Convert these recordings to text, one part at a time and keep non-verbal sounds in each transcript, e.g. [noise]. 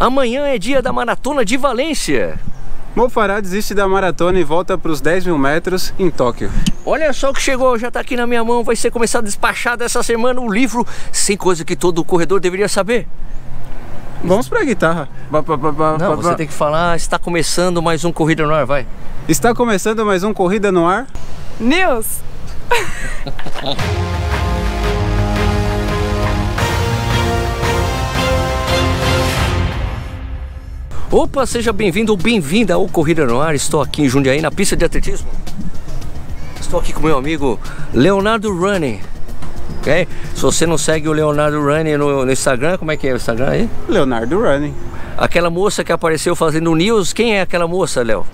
Amanhã é dia da Maratona de Valência. Mo Farah desiste da maratona e volta para os 10 mil metros em Tóquio. Olha só o que chegou, já está aqui na minha mão. Vai ser começado a despachar essa semana o livro Sem Coisa que Todo Corredor Deveria Saber. Vamos para a guitarra. Ba, ba, ba, Não, você tem que falar, está começando mais um Corrida no Ar, vai. Está começando mais um Corrida no Ar. News! [laughs] Opa, seja bem-vindo ou bem-vinda ao Corrida no Ar. Estou aqui em Jundiaí, na pista de atletismo. Estou aqui com meu amigo Leonardo Running. Ok? Se você não segue o Leonardo Running no, no Instagram, como é que é o Instagram aí? Leonardo Running. Aquela moça que apareceu fazendo news, quem é aquela moça, Léo?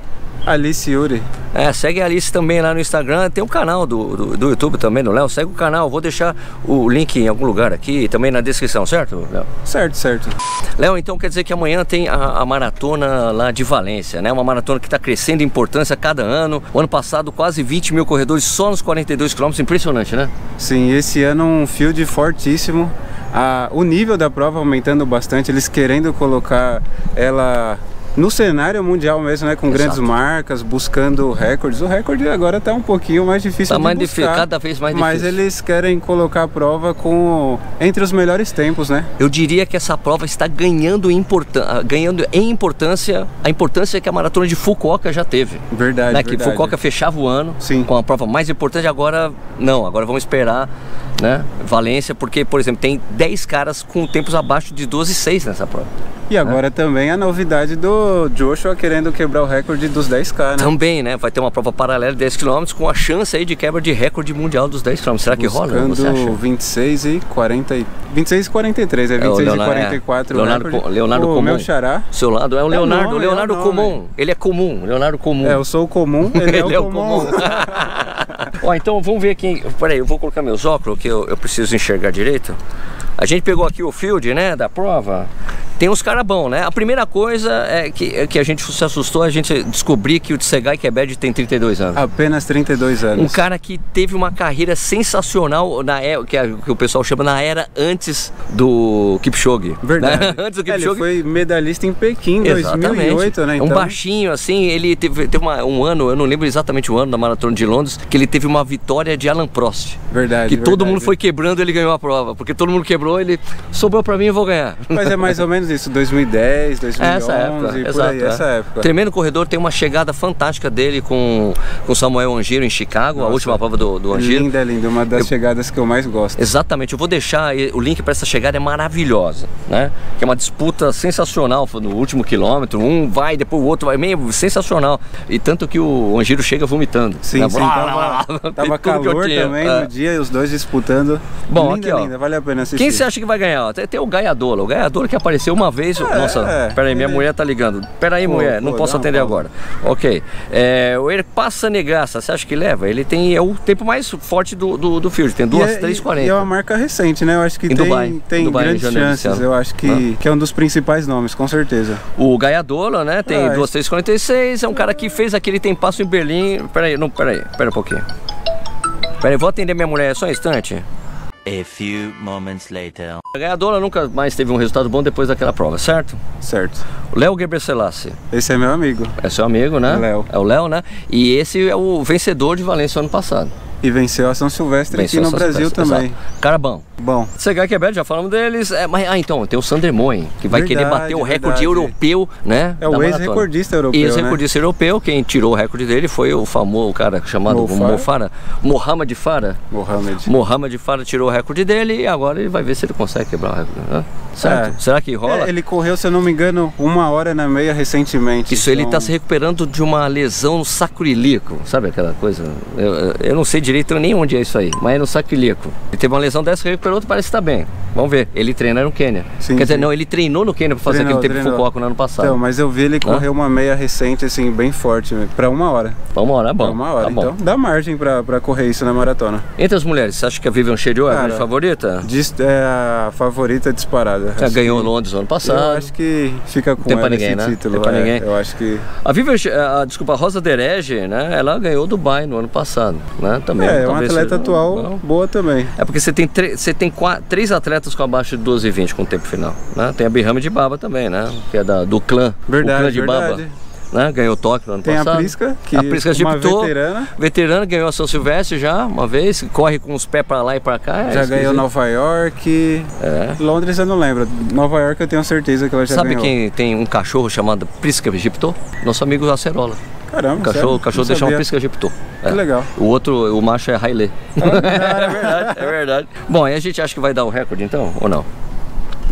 Alice Yuri. É, segue a Alice também lá no Instagram. Tem um canal do, do, do YouTube também, do Léo. Segue o canal. Vou deixar o link em algum lugar aqui também na descrição, certo, Léo? Certo, certo. Léo, então quer dizer que amanhã tem a, a maratona lá de Valência, né? Uma maratona que está crescendo em importância cada ano. O ano passado, quase 20 mil corredores só nos 42 quilômetros. Impressionante, né? Sim, esse ano um field fortíssimo. Ah, o nível da prova aumentando bastante, eles querendo colocar ela no cenário mundial mesmo, né? Com Exato. grandes marcas, buscando recordes. O recorde agora está um pouquinho mais difícil tá de mais buscar. Difícil, cada vez mais difícil. Mas eles querem colocar a prova com entre os melhores tempos, né? Eu diria que essa prova está ganhando, importan ganhando em importância a importância que a maratona de Fukuoka já teve. Verdade, né? verdade. Que Fukuoka fechava o ano Sim. com a prova mais importante. Agora não, agora vamos esperar, né? Valência, porque por exemplo tem 10 caras com tempos abaixo de 12 e 6 nessa prova. E agora é. também a novidade do Joshua querendo quebrar o recorde dos 10K, né? Também, né? Vai ter uma prova paralela de 10 km com a chance aí de quebra de recorde mundial dos 10 km. Será que Buscando rola? Você acha? 26 e 40 e... 26 e 43, é 26 Leonardo, e 44 é. Leonardo, recorde. Leonardo o Comum. meu xará. Seu lado é o Leonardo, é nome, Leonardo é Comum. Ele é comum, Leonardo Comum. É, eu sou o comum, ele, [laughs] é o comum. [laughs] Ó, então vamos ver aqui. Peraí, eu vou colocar meus óculos que eu, eu preciso enxergar direito. A gente pegou aqui o field, né, da prova. Tem uns caras bons, né? A primeira coisa é que, é que a gente se assustou a gente descobrir que o Tsegai Kebed tem 32 anos. Apenas 32 anos. Um cara que teve uma carreira sensacional na era, que, é, que o pessoal chama na era antes do Kipchoge. Verdade. Né? [laughs] Antes do É, Kipchoge. ele foi medalhista em Pequim em 2008, né? Um Então, baixinho, assim, ele teve, teve uma- um ano, eu não lembro exatamente o ano da Maratona de Londres, que ele teve uma vitória de Alan Prost. verdade. Que todo verdade. mundo foi quebrando, ele ganhou a prova. Porque todo mundo quebrou, ele sobrou pra mim, eu vou ganhar. Mas é mais [laughs] ou menos isso, 2010, 2011, Essa época, por exato, aí, é. essa época. Tremendo corredor, tem uma chegada fantástica dele com com Samuel Angiro em Chicago, a Nossa. última prova do, do Angiro. Linda, linda, uma das Eu- chegadas que eu mais gosto. Exatamente, eu vou deixar o link para essa chegada é maravilhosa, né? Que é uma disputa sensacional no último quilômetro, um vai, depois o outro vai, meio sensacional. E tanto que o Angiro chega vomitando. Sim, né? sim, Blá, tava, [laughs] blá, tava calor também É. no dia e os dois disputando. Bom, linda, aqui, ó. linda, vale a pena assistir. Quem você acha que vai ganhar? Tem, tem o Gaiadola. O Gaiadola que apareceu uma vez. Nossa, é, peraí, minha ele- mulher tá ligando. Peraí, Pô, mulher, pô, não posso uma atender pausa. agora. Ok. É, o Erpassa Negaça, você acha que leva? Ele tem é o tempo mais forte do, do, do field, tem duas, é- três e- quarenta. É uma marca recente, né? Eu acho que Em tem, Dubai. tem Em Dubai, grandes chances. Eu acho que, que é um dos principais nomes, com certeza. O Gaiadola, né? Tem Ah, duas, três, quarenta e seis. É um cara que fez aquele tempasso em Berlim. Peraí, não, peraí, pera um pouquinho. Peraí, vou atender minha mulher só um instante. A few moments later. A Gaiadola nunca mais teve um resultado bom depois daquela prova, certo? Certo. O Léo Gebrselassie. Esse é meu amigo. É seu amigo, né? Léo. É o Léo, né? E esse é o vencedor de Valência ano passado. E venceu a São Silvestre Venceu aqui no Brasil Silvestre, também. exato. Cara bom. Bom, Cegar Quebec, já falamos deles. É, mas, ah, então, tem o Sander Moen, que vai querer Verdade, bater o recorde verdade. europeu, né? é o ex-recordista europeu, né? Ex-recordista europeu, quem tirou o recorde dele foi o famoso cara chamado. Mofara, Mohamed Farah. Mohamed. Mohamed Farah tirou o recorde dele e agora ele vai ver se ele consegue quebrar o recorde. Né? Certo? É. Será que rola? É, ele correu, se eu não me engano, uma hora na meia recentemente. Isso, ele então- está se recuperando de uma lesão no sabe aquela coisa? Eu- eu não sei direito nem onde é isso aí, mas é no sacro ilíaco. Ele teve uma lesão dessa, recuperou, parece que está bem. Vamos ver. Ele treina no Quênia. Sim, Quer dizer, sim. não, ele treinou no Quênia para fazer Treinou, aquele tempo. Fukuoka no ano passado. Então, mas eu vi ele correr uma meia recente, assim, bem forte, pra uma hora. Vamos lá, é bom. Pra uma hora. tá bom. Então dá margem pra correr isso na maratona. Entre as mulheres, você acha que a Vivian Cheriot é a favorita? Diz- é a favorita disparada. Já Acho ganhou que- Londres no ano Eu passado. acho que fica com Tem ela ninguém, né? título. Tem pra é, ninguém. Eu acho que A Vivian, a, desculpa, a Rosa Derege, né? Ela ganhou Dubai no ano passado, né? Também também. É, é uma talvez atleta atual não. boa também. É porque você tem, você tem três atletas com abaixo de 12 e 20 com o tempo final. Né? Tem a Birrame de Baba também, né? Que é da, do clã. Verdade, o clã de Baba. verdade. Né? Ganhou Tóquio no ano Tem a passado. Prisca, que a Prisca uma Giptou, veterana. veterana, ganhou a São Silvestre já uma vez, corre com os pés pra lá e pra cá. é já esquisito. ganhou Nova York. É. Londres eu não lembro. Nova York eu tenho certeza que ela já Sabe ganhou. quem tem um cachorro chamado Prisca Giptou? Nosso amigo Acerola. Caramba, O cachorro, sério? o cachorro Não dele chama sabia. Giptou. Que legal. O outro, o macho é Haile. Ah, é verdade, [laughs] é verdade. Bom, e a gente acha que vai dar o recorde então, ou não?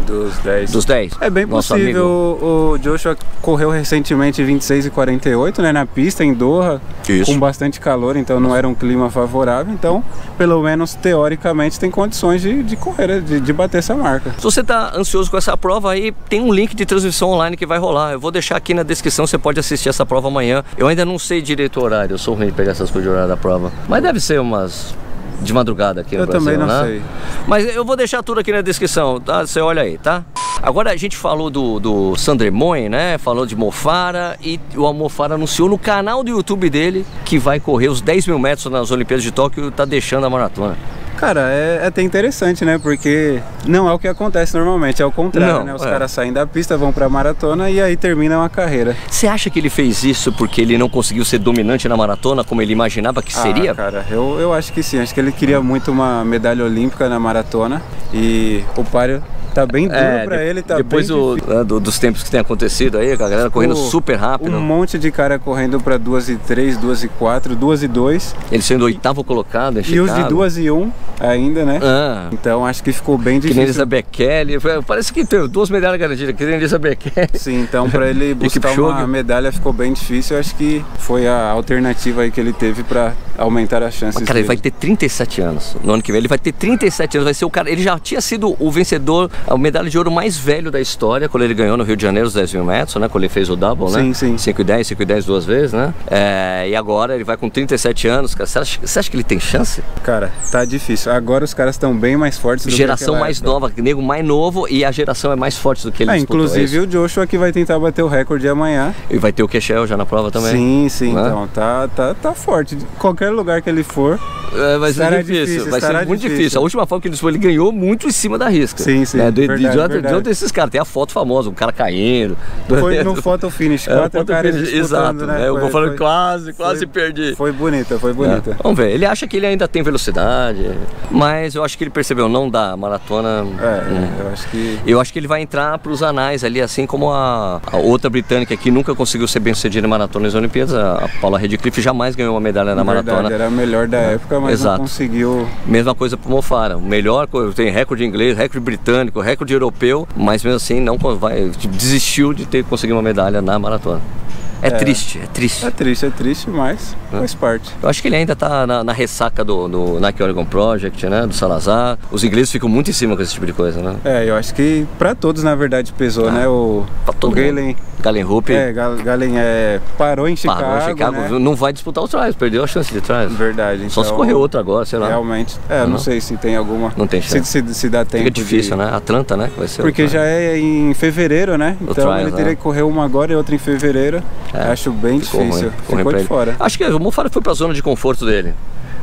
Dos 10. Dos 10? É bem Nosso possível. amigo- O, Joshua correu recentemente 26 e 48, né, na pista em Doha, Isso. com bastante calor, então não era um clima favorável. Então, pelo menos teoricamente, tem condições de, de correr, de, de bater essa marca. Se você está ansioso com essa prova aí, tem um link de transmissão online que vai rolar. Eu vou deixar aqui na descrição, você pode assistir essa prova amanhã. Eu ainda não sei direito o horário, eu sou ruim de pegar essas coisas de horário da prova. Mas deve ser umas de madrugada aqui no Eu Brasil, também não né? sei. Mas eu vou deixar tudo aqui na descrição, tá? Você olha aí, tá? Agora a gente falou do, do Sandermoen, né? Falou de Mofara e o Mofara anunciou no canal do YouTube dele que vai correr os 10 mil metros nas Olimpíadas de Tóquio e tá deixando a maratona. Cara, é, é até interessante, né? Porque não é o que acontece normalmente, é o contrário, Não, né? Os é. caras saem da pista, vão pra maratona e aí terminam a carreira. Você acha que ele fez isso porque ele não conseguiu ser dominante na maratona como ele imaginava que seria? Ah, cara, eu, eu acho que sim. Acho que ele queria muito uma medalha olímpica na maratona e o páreo tá bem duro É, pra ele, tá depois bem do- difícil. do- dos tempos que tem acontecido aí, a galera correndo O- super rápido. Um monte de cara correndo pra 2 e 3, 2 e 4, 2 e 2 Ele sendo oitavo colocado em e os de Chicago. 2 e 1 ainda, né? Ah, Então acho que ficou bem que nem difícil. Elizabeth Kelly. Parece que teve duas medalhas garantidas, que nem Elizabeth Kelly. Sim, então pra ele [laughs] buscar uma medalha ficou bem difícil. Eu acho que foi a alternativa aí que ele teve pra aumentar as chances Mas, cara, ele vai dele. ter 37 anos no ano que vem. Ele vai ter 37 anos, vai ser o cara. Ele já tinha sido o vencedor, a medalha de ouro mais velho da história, quando ele ganhou no Rio de Janeiro os 10 mil metros, né? Quando ele fez o double, né? Sim, sim. 5 e 10, 5 e 10 duas vezes, né? É, e agora ele vai com 37 anos, cara. Você acha, você acha que ele tem chance? Cara, tá difícil. Agora os caras estão bem mais fortes do Geração que mais época. nova, nego mais novo e a geração é mais forte do que ele Ah, disputou, é inclusive o Joshua que vai tentar bater o recorde amanhã. E vai ter o Kechel já na prova também. Sim, sim, Né? então tá, tá, tá forte. Qualquer lugar que ele for. É, vai ser difícil, difícil, vai ser muito difícil. difícil. A última prova que ele disputou, ele ganhou muito em cima da risca. Sim, sim, Né? De, de, verdade, de, outro- de outro desses caras, tem a foto famosa, um cara caindo. Foi no photo finish, É, quatro finish, Exato, né? né? Eu Foi- vou falando foi- quase, quase foi- perdi. Foi bonita, foi bonita. É. Vamos ver, ele acha que ele ainda tem velocidade, mas eu acho que ele percebeu, não dá, maratona. É, hum. eu acho que. Eu acho que ele vai entrar para os anais ali, assim como a, a outra britânica que nunca conseguiu ser bem sucedida em maratona nas Olimpíadas, a, Paula Redcliffe jamais ganhou uma medalha na verdade, maratona. era a melhor da época, mas Exato. não conseguiu. Mesma coisa pro Mofara. O melhor, co- tem recorde inglês, recorde britânico, recorde europeu, mas mesmo assim não vai, desistiu de ter conseguido uma medalha na maratona. É, triste, é triste. É triste, é triste, mas faz parte. Eu acho que ele ainda tá na, na ressaca do, do Nike Oregon Project, né? Do Salazar. Os ingleses ficam muito em cima com esse tipo de coisa, né? É, eu acho que pra todos na verdade pesou, Ah, né? O, pra todo o Galen. Galen Hoop é, Gal- Galen é, parou em Chicago. parou em Chicago, né? não vai disputar o trials, perdeu a chance de trials. Verdade. Só se então, correr outro agora, sei lá. Realmente. É, não, Não? sei se tem alguma. Não tem se, chance. se, se dá tempo. Fica difícil, de... né? Atlanta, né? Vai ser Porque já é em fevereiro, né? Então trials, ele teria né? que correr uma agora e outra em fevereiro. É, Acho bem difícil. ruim, ficou Ficou de fora. Acho que o Mofara foi pra zona de conforto dele.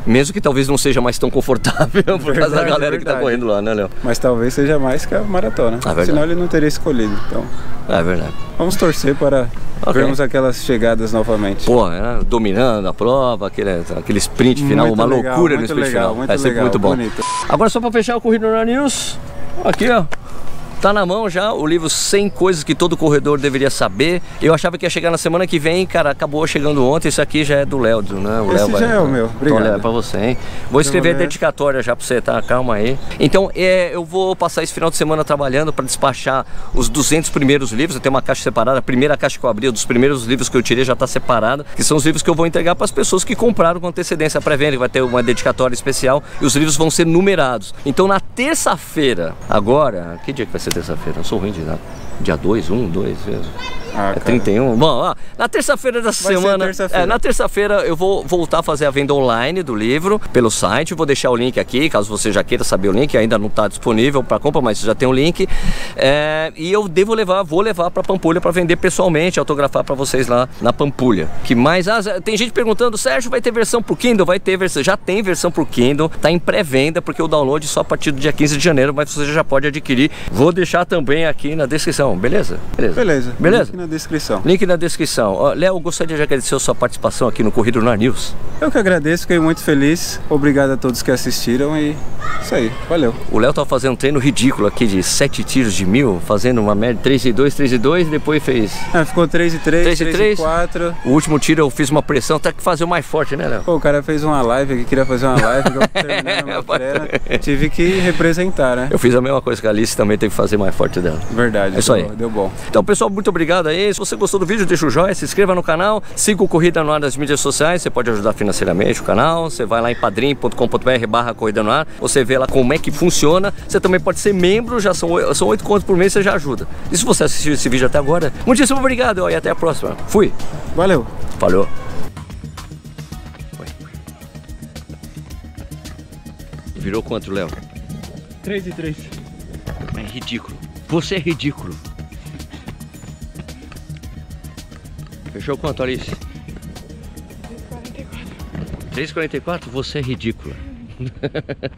Mesmo que talvez não seja mais tão confortável [laughs] por causa da Verdade, galera que tá verdade. correndo lá, né, Léo? Mas talvez seja mais que a maratona. Ah, verdade. Senão ele não teria escolhido. Então É verdade. vamos torcer para Ok. vermos aquelas chegadas novamente. Pô, né? dominando a prova, aquele, aquele sprint final, Muito uma legal, loucura no sprint legal, final. muito Vai ser legal, muito bom. bonito. Agora só pra fechar o Corrida News, aqui ó. Tá na mão já o livro 100 coisas que todo corredor deveria saber. Eu achava que ia chegar na semana que vem, cara, acabou chegando ontem. Isso aqui já é do Léo, né? O Esse Léo vai- já é o meu, Então, obrigado. Léo, é pra você, hein? Vou escrever a ver. dedicatória já pra você, tá? Calma aí. Então, é, eu vou passar esse final de semana trabalhando para despachar os 200 primeiros livros. Eu tenho uma caixa separada. A primeira caixa que eu abri, dos primeiros livros que eu tirei já tá separada, que são os livros que eu vou entregar para as pessoas que compraram com antecedência pré-venda, que vai ter uma dedicatória especial e os livros vão ser numerados. Então, na terça-feira, agora, que dia que vai ser terça-feira? Eu sou ruim de dar. Dia 2, 1, 2, Ah, é cara. 31. Bom, ó, na terça-feira dessa Vai semana. terça-feira. é, na terça-feira eu vou voltar a fazer a venda online do livro pelo site. Vou deixar o link aqui, caso você já queira saber o link, ainda não está disponível para compra, mas já tem o link. É, e eu devo levar, vou levar para Pampulha para vender pessoalmente, autografar para vocês lá na Pampulha. Que mais? Ah, tem gente perguntando, Sérgio, vai ter versão pro Kindle? Vai ter versão, já tem versão pro Kindle, tá em pré-venda porque o download só a partir do dia 15 de janeiro, mas você já pode adquirir. Vou deixar também aqui na descrição, beleza? Beleza. Beleza. Beleza? Link na descrição. Link na descrição. Ó, Léo, gostaria de agradecer a sua participação aqui no Corrido Nar News. Eu que agradeço, fiquei muito feliz. Obrigado a todos que assistiram e isso aí. Valeu. O Léo tava fazendo um treino ridículo aqui de 7 tiros de mil, fazendo uma média 3 e 2, 3 e 2, e depois fez. Ah, ficou 3 e 3, 3 e 3 3. e 4. O último tiro eu fiz uma pressão, tem que fazer o mais forte, né, Léo? Pô, o cara fez uma live aqui, queria fazer uma live, eu [laughs] tive que representar, né? Eu fiz a mesma coisa que a Alice também teve que fazer mais forte dela. Verdade, É isso deu, aí. deu bom. Então, pessoal, muito obrigado aí. Se você gostou do vídeo, deixa o joinha, se inscreva no canal, siga o Corrida no Ar nas mídias sociais, você pode ajudar financeiramente o canal, você vai lá em padrim.com.br barra Corrida no Ar, você vê lá como é que funciona, você também pode ser membro, já são, são 8 contos por mês, você já ajuda. E se você assistiu esse vídeo até agora, muitíssimo obrigado ó, e até a próxima. Fui. Valeu. Falou. Virou quanto, Léo? 3 e 3. É ridículo. Você é ridículo. Fechou quanto, Alice? 3,44. 3,44? Você é ridícula. [laughs]